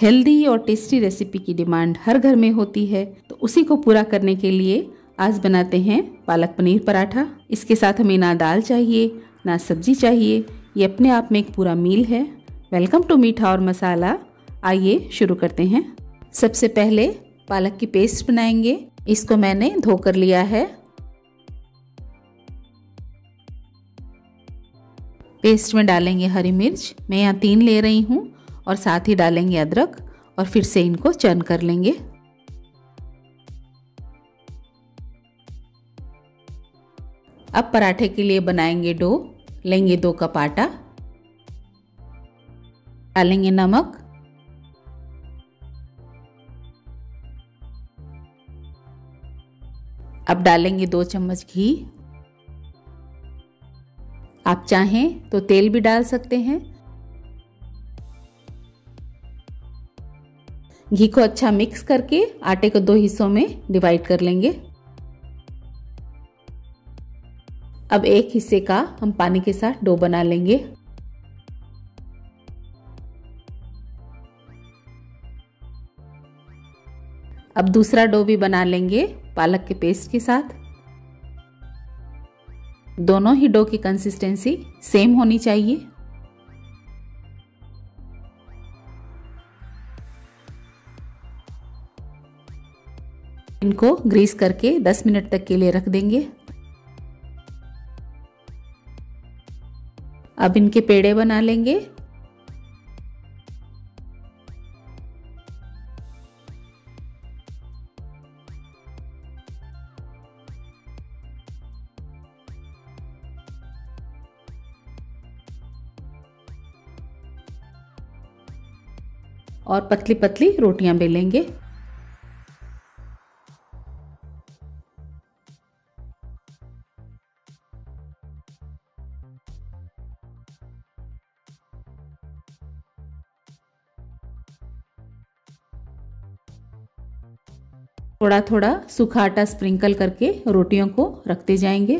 Healthy और tasty recipe की demand हर घर में होती है तो उसी को पूरा करने के लिए आज बनाते हैं पालक पनीर पराठा। इसके साथ हमें ना दाल चाहिए, ना सब्ज़ी चाहिए, ये अपने आप में एक पूरा मील है। वेलकम टू मीठा और मसाला। आइए शुरू करते हैं। सबसे पहले पालक की पेस्ट बनाएँगे। इसको मैंने धोकर लिया है। पेस्ट में डालेंगे हरी मिर्च। मैं यहाँ तीन ले रही हूँ। और साथ ही डालेंगे अदरक और फिर से इनको चर्न कर लेंगे। अब पराठे के लिए बनाएँगे डो, लेंगे दो कप आटा, डालेंगे नमक, अब डालेंगे दो चम्मच घी। आप चाहें तो तेल भी डाल सकते हैं। घी को अच्छा मिक्स करके आटे को दो हिस्सों में डिवाइड कर लेंगे। अब एक हिस्से का हम पानी के साथ डो बना लेंगे। अब दूसरा डो भी बना लेंगे पालक के पेस्ट के साथ। दोनों ही डो की कंसिस्टेंसी सेम होनी चाहिए। इनको ग्रीस करके 10 मिनट तक के लिए रख देंगे। अब इनके पेड़े बना लेंगे। और पतली पतली रोटियाँ बेलेंगे थोड़ा थोड़ा सूखा आटा स्प्रिंकल करके रोटियों को रखते जाएँगे,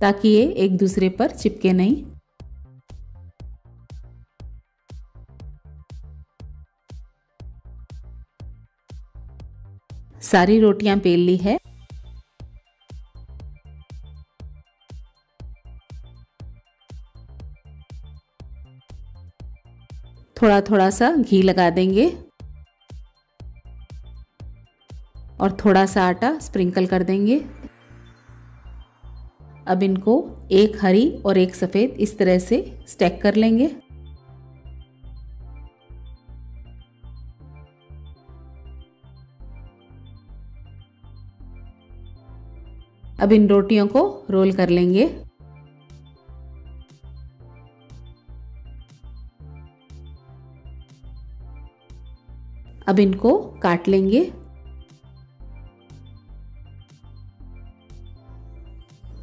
ताकि ये एक दूसरे पर चिपके नहीं। सारी रोटियाँ बेल ली है। थोड़ा थोड़ा सा घी लगा देंगे। और थोड़ा सा आटा स्प्रिंकल कर देंगे। अब इनको एक हरी और एक सफ़ेद इस तरह से स्टैक कर लेंगे। अब इन रोटियों को रोल कर लेंगे। अब इनको काट लेंगे।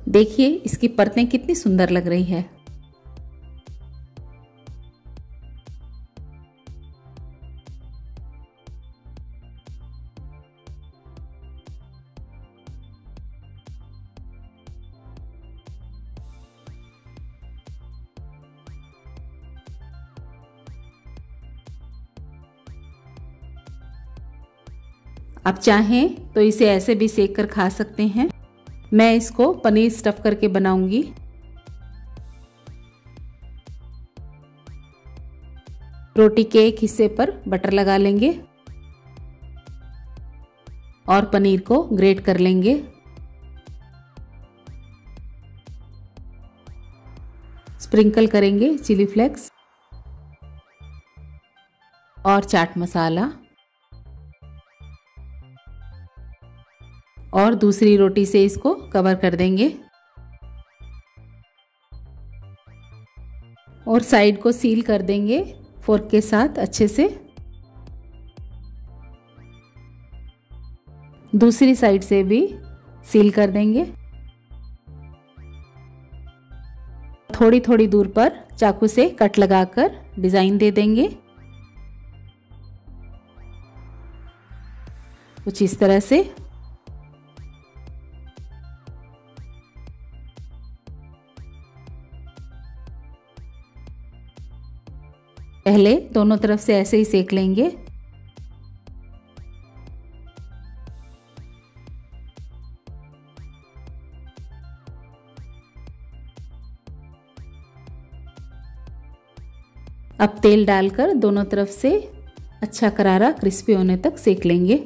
देखिए, इसकी परतें कितनी सुंदर लग रही है। आप चाहें तो इसे ऐसे भी सेक कर खा सकते हैं। मैं इसको पनीर स्टफ़ करके बनाऊँगी। रोटी के एक हिस्से पर बटर लगा लेंगे और पनीर को ग्रेट कर लेंगे। स्प्रिंकल करेंगे चिली फ्लेक्स और चाट मसाला। और दूसरी रोटी से इसको कवर कर देंगे। और साइड को सील कर देंगे फोर्क के साथ अच्छे से। दूसरी साइड से भी सील कर देंगे। थोड़ी थोड़ी दूर पर चाकू से कट लगाकर डिज़ाइन दे देंगे। कुछ इस तरह से। पहले दोनों तरफ़ से ऐसे ही सेक लेंगे। अब तेल डालकर दोनों तरफ़ से अच्छा करारा क्रिस्पी होने तक सेक लेंगे।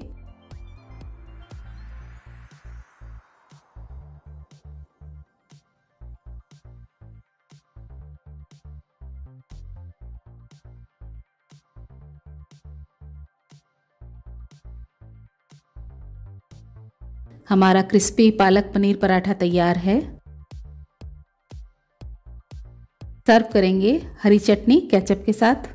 हमारा क्रिस्पी पालक पनीर पराठा तैयार है। सर्व करेंगे हरी चटनी केचप के साथ।